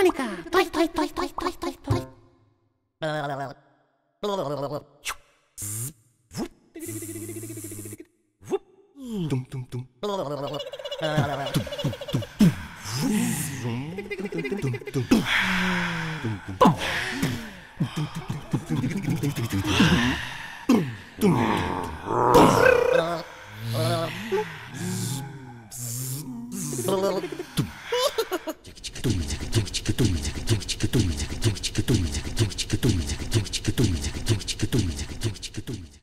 Mônica! Toi, toi, toi, toi, toi, toi, toi. Tum, tum, tum. Tum, девочки, думайте, девочки, думайте.